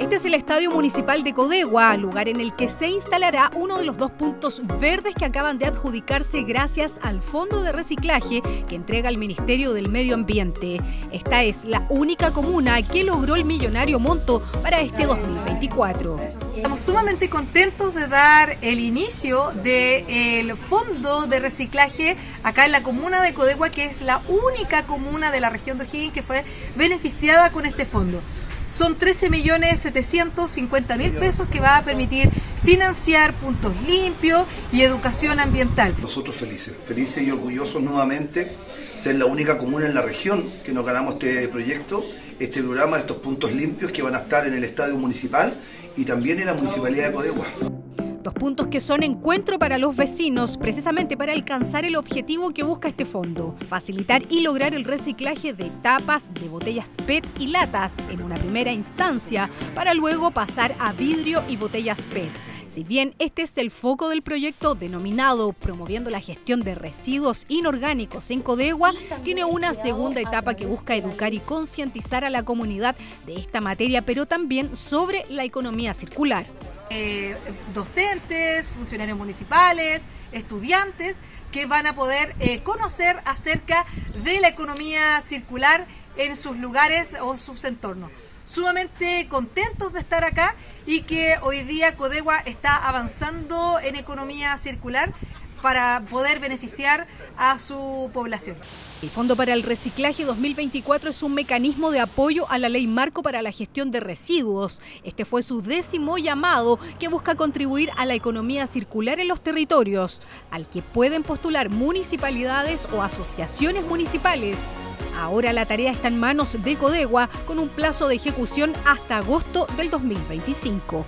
Este es el Estadio Municipal de Codegua, lugar en el que se instalará uno de los dos puntos verdes que acaban de adjudicarse gracias al Fondo de Reciclaje que entrega el Ministerio del Medio Ambiente. Esta es la única comuna que logró el millonario monto para este 2024. Estamos sumamente contentos de dar el inicio del Fondo de Reciclaje acá en la comuna de Codegua, que es la única comuna de la región de O'Higgins que fue beneficiada con este fondo son 13.750.000 pesos que va a permitir financiar puntos limpios y educación ambiental. Nosotros felices, felices y orgullosos nuevamente ser la única comuna en la región que nos ganamos este proyecto, este programa, estos puntos limpios que van a estar en el estadio municipal y también en la municipalidad de Codegua. Dos puntos que son encuentro para los vecinos, precisamente para alcanzar el objetivo que busca este fondo, facilitar y lograr el reciclaje de tapas, de botellas PET y latas en una primera instancia, para luego pasar a vidrio y botellas PET. Si bien este es el foco del proyecto denominado Promoviendo la gestión de residuos inorgánicos en Codegua, tiene una segunda etapa que busca educar y concientizar a la comunidad de esta materia, pero también sobre la economía circular. Eh, docentes, funcionarios municipales, estudiantes que van a poder eh, conocer acerca de la economía circular en sus lugares o sus entornos. Sumamente contentos de estar acá y que hoy día Codegua está avanzando en economía circular para poder beneficiar a su población. El Fondo para el Reciclaje 2024 es un mecanismo de apoyo a la Ley Marco para la Gestión de Residuos. Este fue su décimo llamado que busca contribuir a la economía circular en los territorios, al que pueden postular municipalidades o asociaciones municipales. Ahora la tarea está en manos de Codegua con un plazo de ejecución hasta agosto del 2025.